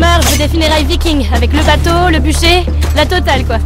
Je veux des funérailles vikings, avec le bateau, le bûcher, la totale, quoi.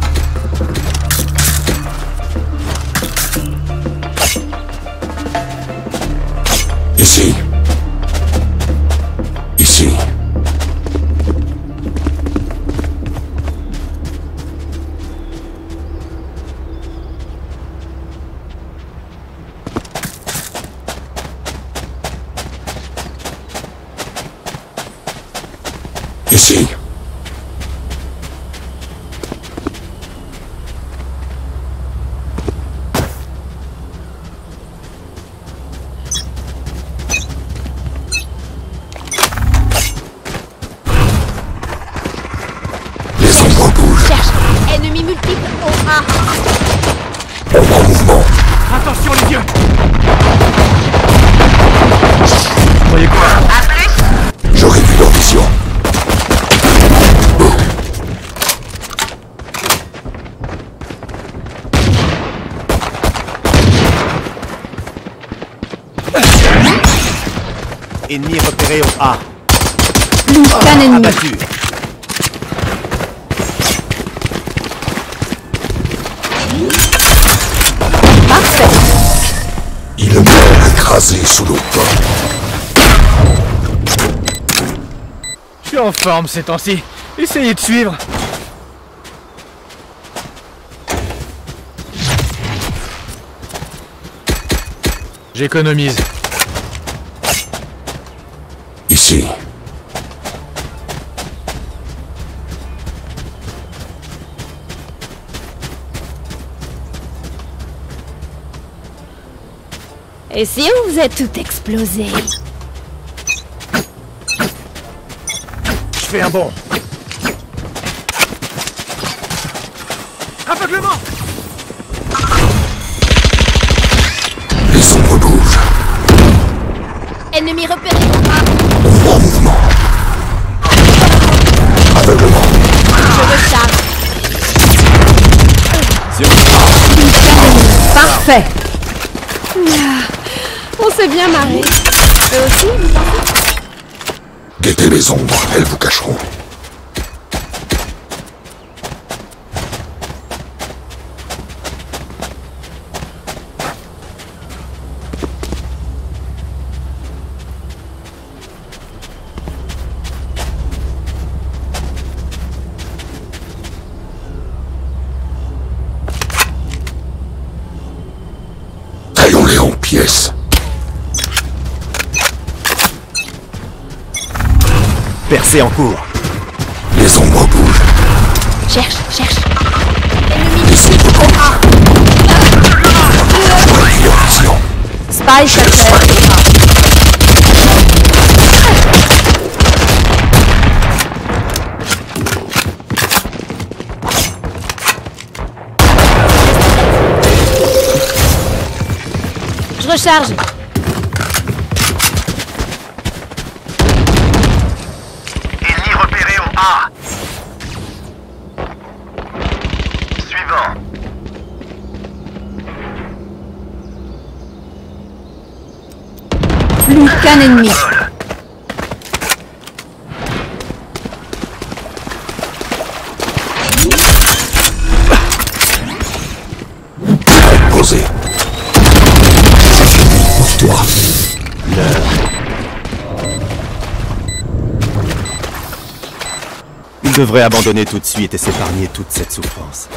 Ennemi repéré au A. Scan ennemi. Abattu. Il meurt écrasé sous nos pas. Je suis en forme ces temps-ci. Essayez de suivre. J'économise. Et si on vous êtes tout explosé? Je fais un bond. Aveuglement Les ombres bougent. Ennemi repéré. Ombre en mouvement. Aveuglement. Je recharge. Parfait. On s'est bien marré. Eux aussi vous pensez Guettez les ombres, elles vous cacheront. Percé en cours. Les ombres bougent. Cherche, cherche. Leur vision. Spy Shutter. Je recharge. Qu'un ennemi. Posé. Pour toi. Il devrait abandonner tout de suite et s'épargner toute cette souffrance.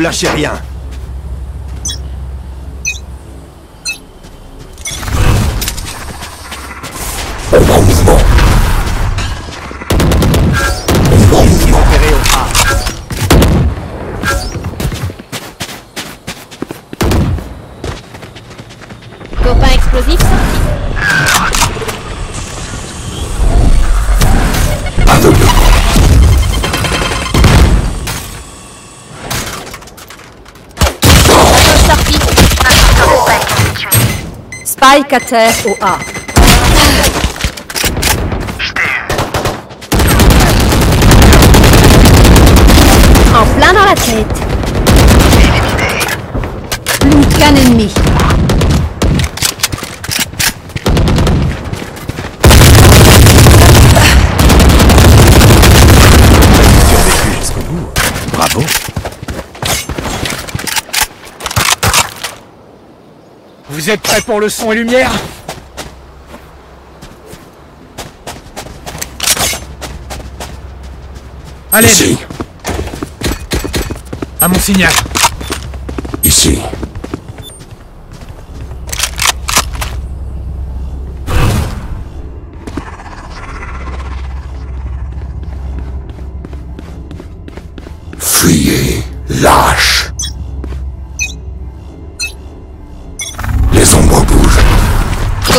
Lâchez rien Terre au A. En plein dans la tête. Qu'un ennemi. Vous êtes prêts pour le son et lumière Allez, Ici. à mon signal.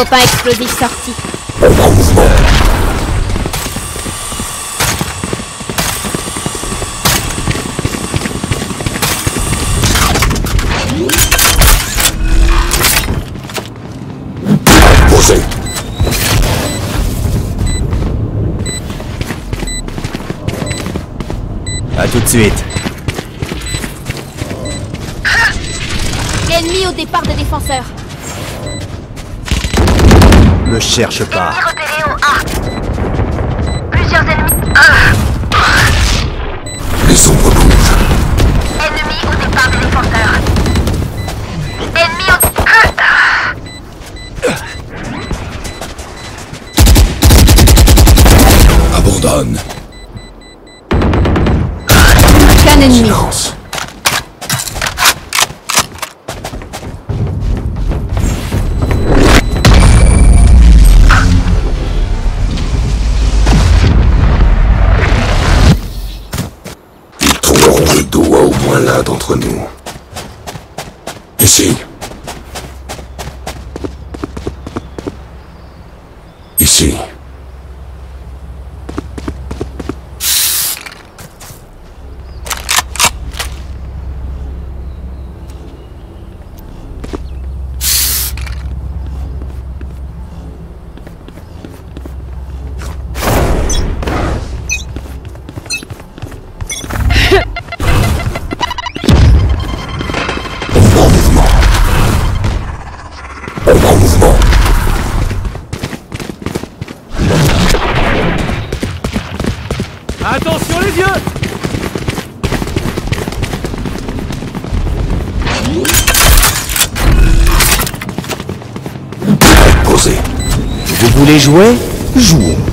Copain explosif sorti. À tout de suite. Ennemi au départ des défenseurs. Me cherche pas. Plusieurs ennemis. Les ombres bougent. Ennemi au départ des défenseurs. Ennemi au... Abandonne. Qu'un ennemi. Jouer Jouons.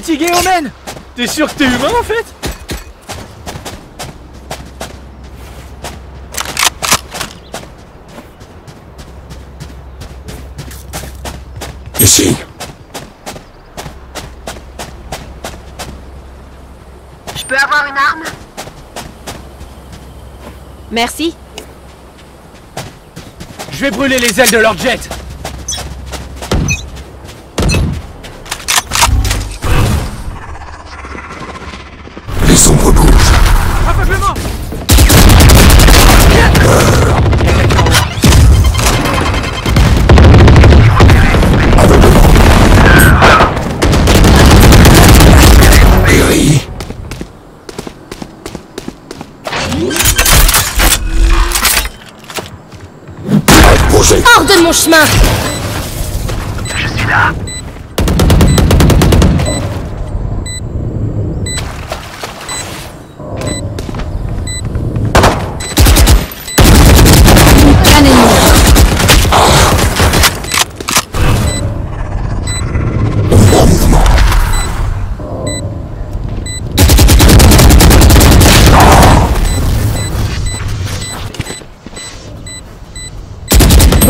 Fatigué, Omen T'es sûr que t'es humain en fait? Ici. Je peux avoir une arme? Merci. Je vais brûler les ailes de leur jet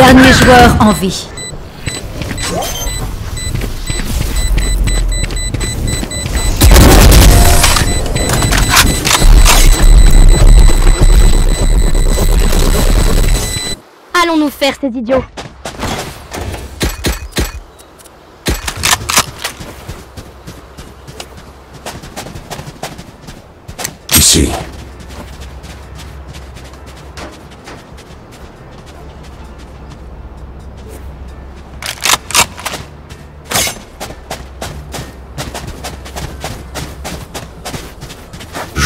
Dernier joueur en vie. Allons nous faire ces idiots?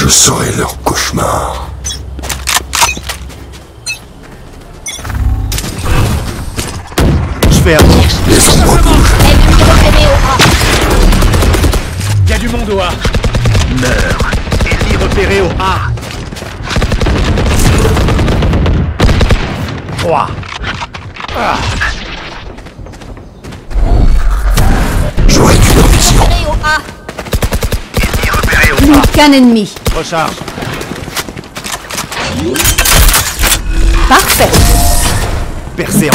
Je serai leur cauchemar. Je fais un... Les ombres bougent. Repéré au A du monde au A Meurs. Ennemi repéré au A. 3. J'aurai qu'une vision. Repéré au A Ennemi repéré au Plus qu'un ennemi. Recharge. Parfait. Percé en...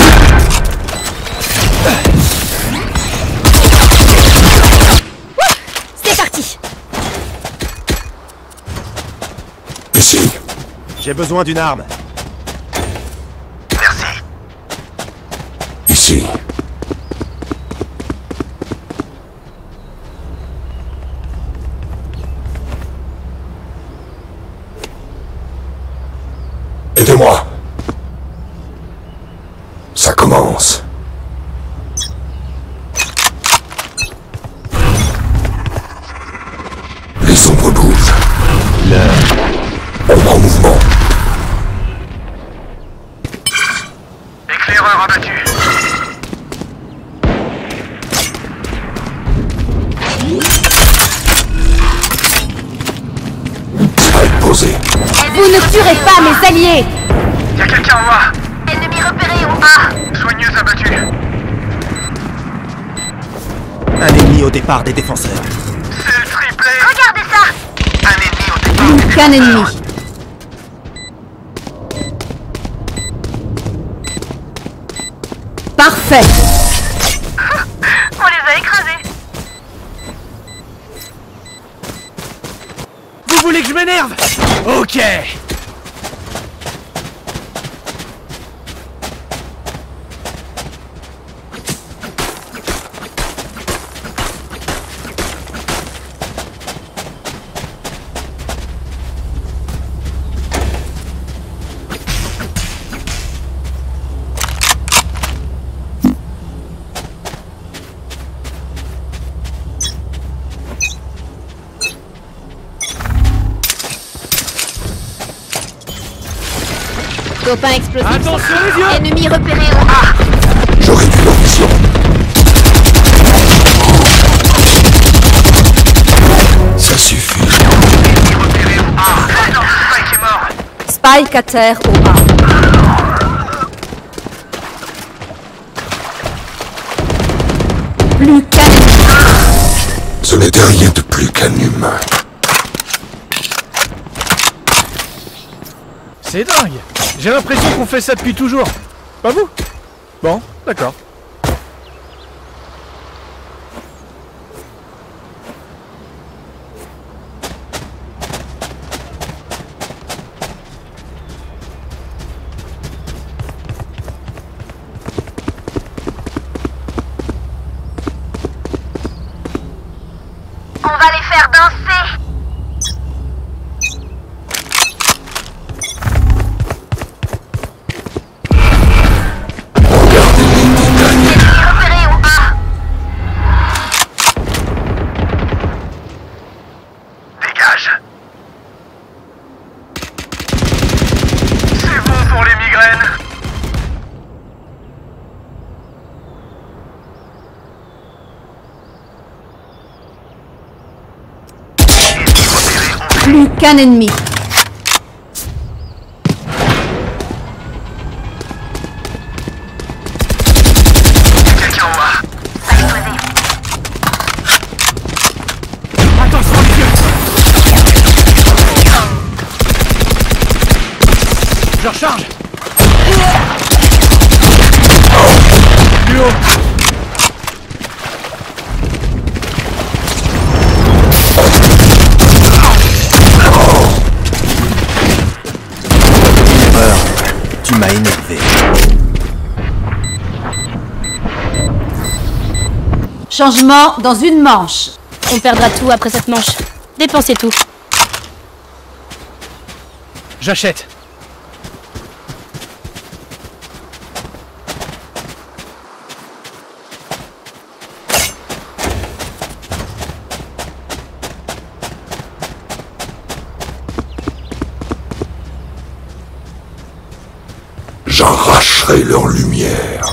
C'est parti Ici. J'ai besoin d'une arme. Merci. Ici. Aidez-moi. Ça commence. Les ombres bougent. Ombre en mouvement. Éclaireur abattu. Spike posé. Vous ne tuerez pas mes alliés Y'a quelqu'un en moi. Ennemi repéré au A. Soigneuse abattue. Un ennemi au départ des défenseurs. C'est le triplé. Regardez ça. Un ennemi au départ. Plus qu'un ennemi. Parfait. On les a écrasés. Vous voulez que je m'énerve? Ok Explosif. Attention les yeux Ennemi repéré au A. J'aurais dû l'ambition Ça suffit. Ennemi repéré au A. Prends Spike et mort. Spike à terre au A. Plus qu'un Ce n'était rien de plus qu'un humain. C'est dingue j'ai l'impression qu'on fait ça depuis toujours. Pas vous? Bon, d'accord. Qu'un ennemi. Je recharge Plus haut Tu m'as énervé. Changement dans une manche. On perdra tout après cette manche. Dépensez tout. J'achète. J'arracherai leur lumière.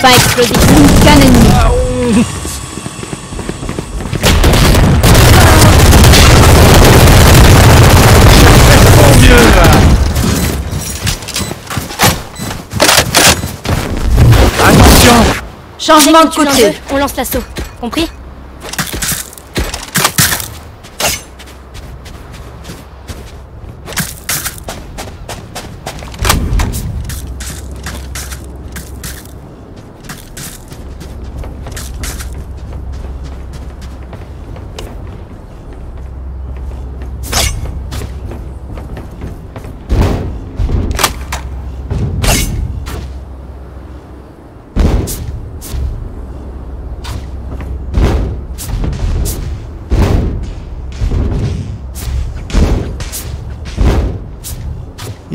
Copain explosif. Plus qu'un ennemi. Mon Dieu là Attention Changement de côté. On lance l'assaut. Compris?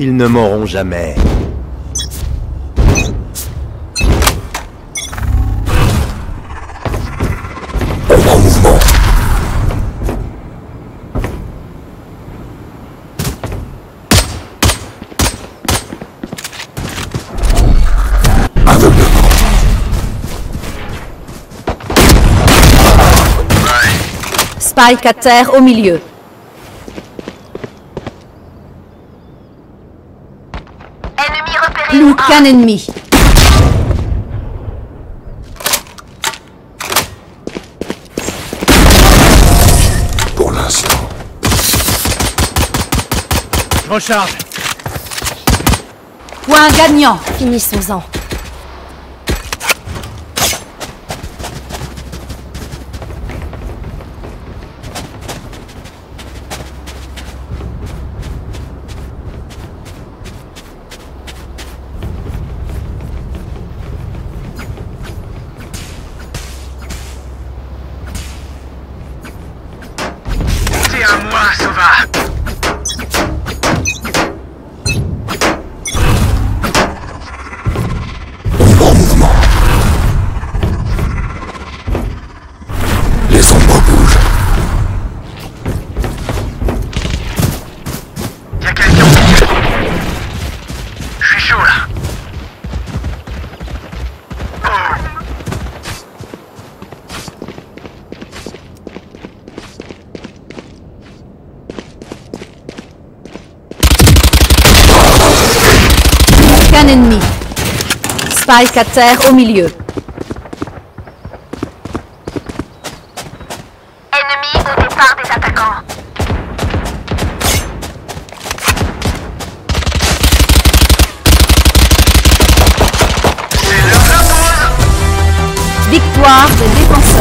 Ils ne m'auront jamais. Spike à terre au milieu. Ennemi repéré Plus qu'un ennemi. Pour l'instant. Je recharge Point gagnant. Finissons-en. C'est à moi, Spike à terre au milieu. Ennemi au départ des attaquants. Victoire des défenseurs.